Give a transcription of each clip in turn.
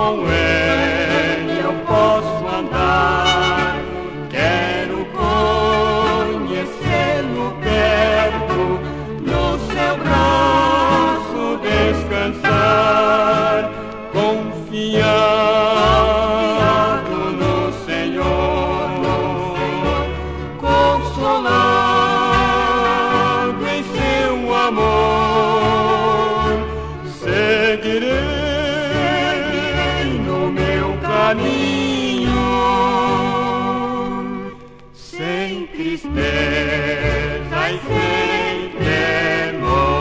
com ele eu posso andar. Quero conhecê-lo perto, no seu braço descansar, confiado no Senhor, consolado em seu amor, caminho, sem tristeza e sem temor.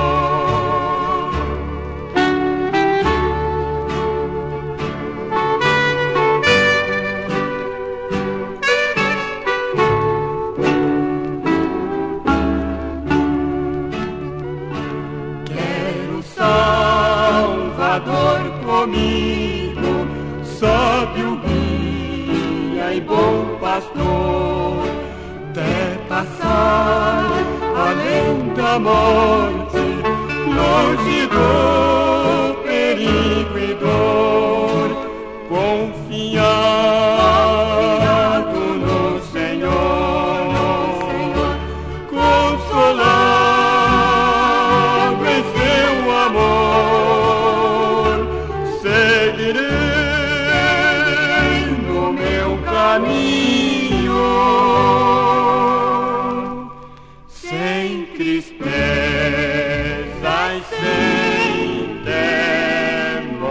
Quero Salvador comigo, sábio guia e bom pastor, até passar além da morte, longe do perigo e dor, confiado no Senhor, consolado em seu amor, seguirei meu caminho, sem tristeza e sem temor.